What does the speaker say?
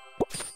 you